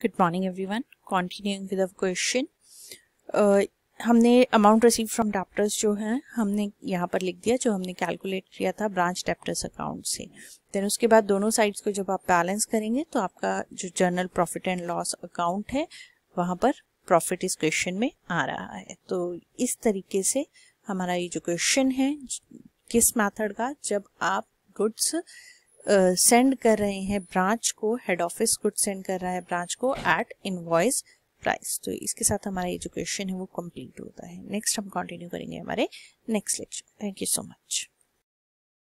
Good morning everyone continuing with question हमने amount receive from debtors जो है, हमने यहाँ पर लिख दिया जो हमने कैलकुलेट किया था ब्रांच डेप्टर्स अकाउंट से। देन उसके बाद दोनों साइड्स को जब आप बैलेंस करेंगे तो आपका जो journal profit and loss account है, वहाँ पर प्रॉफिट इस क्वेश्चन में आ रहा है। तो इस तरीके से हमारा ये जो क्वेश्चन है, किस मैथड का, जब आप गुड्स सेंड कर रहे हैं ब्रांच को हेड ऑफ़िस गुड सेंड कर रहा है ब्रांच को एट इनवॉइस प्राइस तो इसके साथ हमारा एजुकेशन है, वो कंप्लीट होता है। नेक्स्ट हम कंटिन्यू करेंगे हमारे next lecture thank you so much